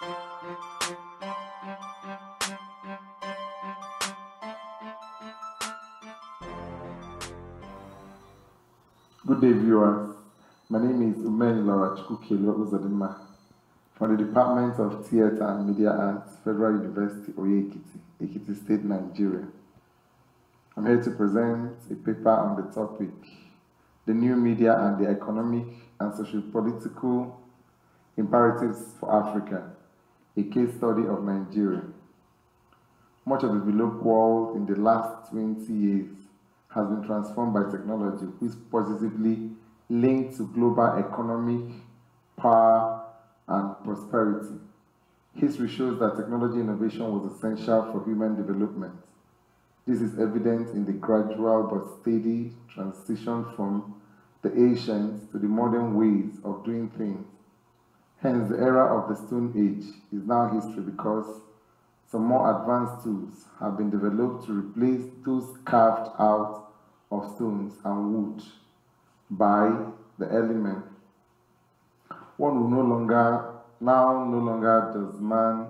Good day, viewers. My name is Umeni Laura Chukwukelue Uzadima from the Department of Theatre and Media Arts, Federal University, Oye-Ekiti, Ekiti State, Nigeria. I'm here to present a paper on the topic, the new media and the economic and Social Political imperatives for Africa, a case study of Nigeria. Much of the developed world in the last 20 years has been transformed by technology, which positively linked to global economic power and prosperity. History shows that technology innovation was essential for human development. This is evident in the gradual but steady transition from the ancient to the modern ways of doing things. Hence, the era of the Stone Age is now history because some more advanced tools have been developed to replace those carved out of stones and wood by the element. One will no longer, now no longer does man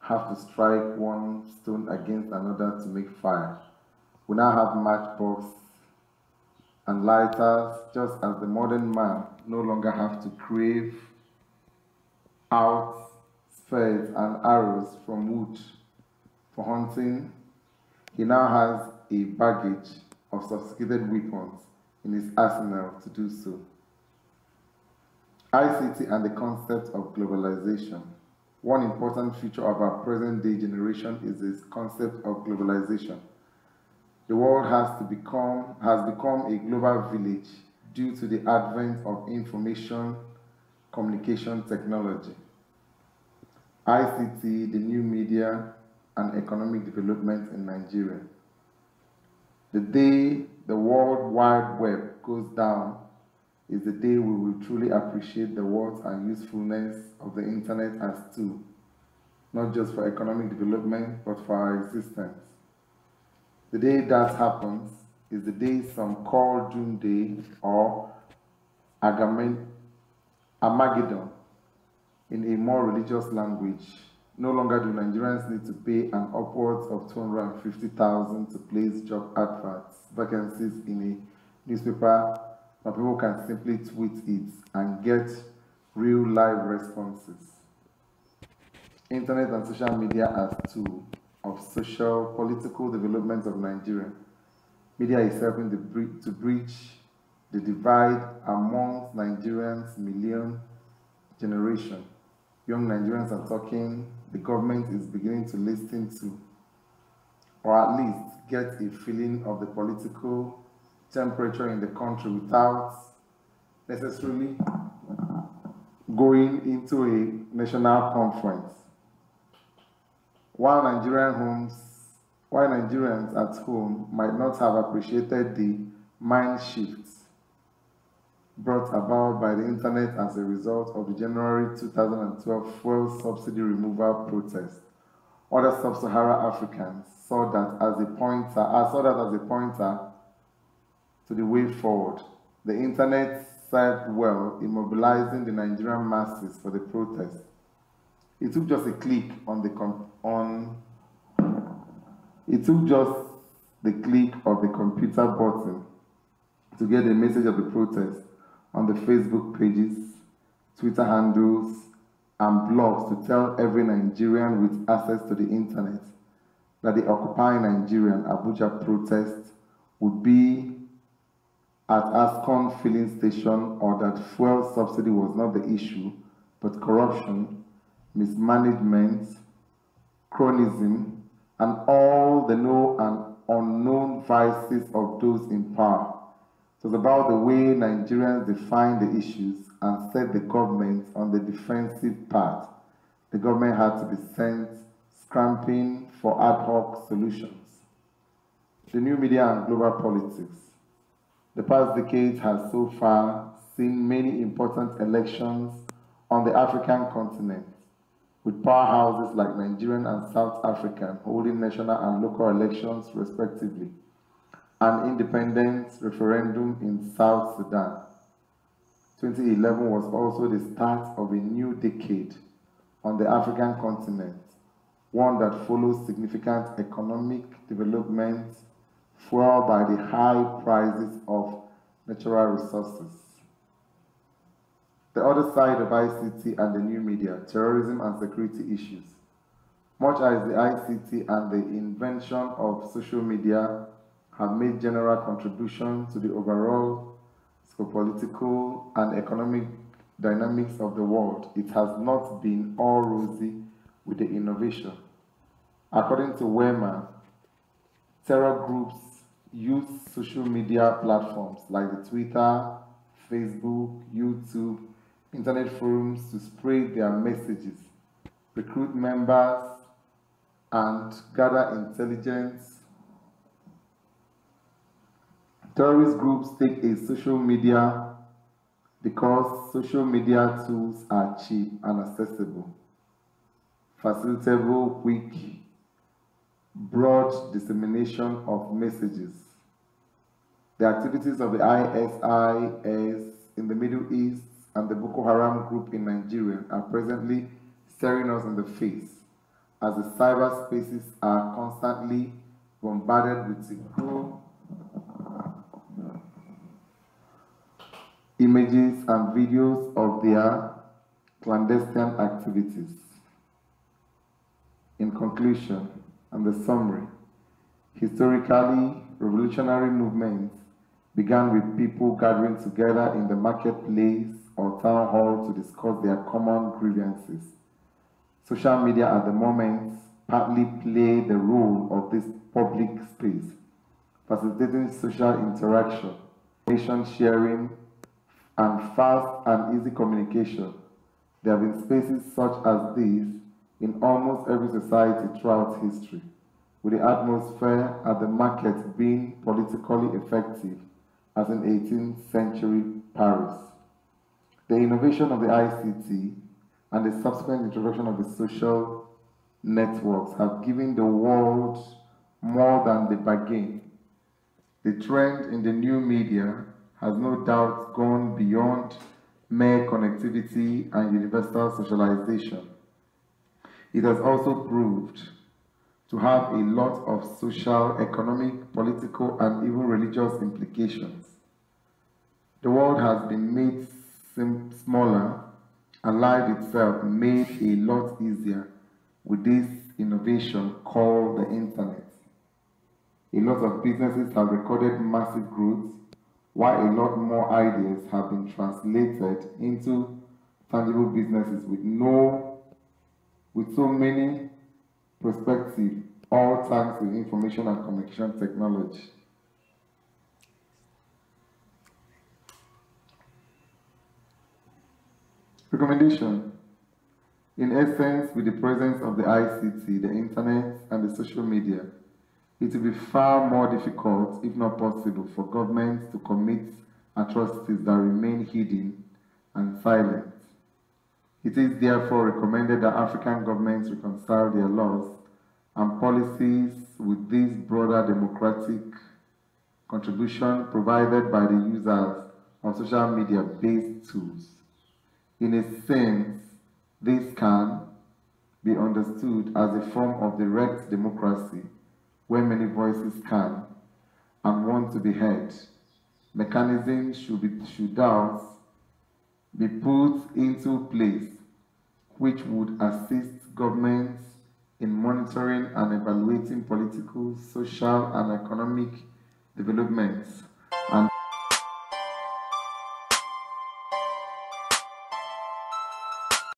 have to strike one stone against another to make fire. We now have matchbox and lighters, just as the modern man no longer have to crave out spears and arrows from wood for hunting. He now has a baggage of sophisticated weapons in his arsenal to do so. ICT and the concept of globalization. One important feature of our present day generation is this concept of globalization. The world has to become has become a global village due to the advent of information communication technology. ICT, the new media and economic development in Nigeria. The day the World Wide Web goes down is the day we will truly appreciate the worth and usefulness of the internet as tool, not just for economic development, but for our existence. The day that happens is the day some call Doomsday or Armageddon in a more religious language. No longer do Nigerians need to pay an upwards of 250,000 to place job adverts, vacancies in a newspaper but people can simply tweet it and get real live responses. Internet and social media as tool of social political development of Nigeria. Media is helping to bridge the divide amongst Nigerians' million generation. Young Nigerians are talking, the government is beginning to listen to, or at least get a feeling of the political temperature in the country without necessarily going into a national conference. While Nigerian homes, while Nigerians at home might not have appreciated the mind shifts brought about by the internet as a result of the January 2012 fuel subsidy removal protest, other sub-Saharan Africans saw that as a pointer, uh, saw that as a pointer to the way forward. The internet served well in mobilizing the Nigerian masses for the protest. It took just a click on the on it took just the click of the computer button to get the message of the protest on the Facebook pages, Twitter handles, and blogs to tell every Nigerian with access to the internet that the Occupy Nigerian Abuja protest would be at Ascon filling station or that fuel subsidy was not the issue, but corruption, mismanagement, chronism, and all the known and unknown vices of those in power. It was about the way Nigerians define the issues and set the government on the defensive path. The government had to be sent scramping for ad hoc solutions. The new media and global politics. The past decade has so far seen many important elections on the African continent, with powerhouses like Nigerian and South African holding national and local elections respectively, an independence referendum in South Sudan. 2011 was also the start of a new decade on the African continent, one that follows significant economic development fueled by the high prices of natural resources. The other side of ICT and the new media, terrorism and security issues. Much as the ICT and the invention of social media have made general contribution to the overall political and economic dynamics of the world, it has not been all rosy with the innovation. According to Wema, terror groups use social media platforms like the Twitter, Facebook, YouTube, internet forums to spread their messages, recruit members, and gather intelligence. Terrorist groups take a social media because social media tools are cheap and accessible, facilitable, quick, broad dissemination of messages. The activities of the ISIS in the Middle East and the Boko Haram group in Nigeria are presently staring us in the face as the cyberspaces are constantly bombarded with images and videos of their clandestine activities. In conclusion, and the summary, historically, revolutionary movements began with people gathering together in the marketplace or town hall to discuss their common grievances. Social media at the moment partly play the role of this public space, facilitating social interaction, information sharing, and fast and easy communication. There have been spaces such as these in almost every society throughout history, with the atmosphere at the market being politically effective as in 18th century Paris. The innovation of the ICT and the subsequent introduction of the social networks have given the world more than the bargain. The trend in the new media has no doubt gone beyond mere connectivity and universal socialization. It has also proved to have a lot of social, economic, political, and even religious implications. The world has been made smaller and life itself made a lot easier with this innovation called the internet. A lot of businesses have recorded massive growth, while a lot more ideas have been translated into tangible businesses with no, with so many perspectives, all thanks to information and communication technology. Recommendation. In essence, with the presence of the ICT, the internet, and the social media, it will be far more difficult, if not possible, for governments to commit atrocities that remain hidden and silent. It is therefore recommended that African governments reconcile their laws and policies with this broader democratic contribution provided by the users of social media-based tools. In a sense, this can be understood as a form of direct democracy where many voices can and want to be heard. Mechanisms should, be, should thus be put into place which would assist governments in monitoring and evaluating political, social, and economic developments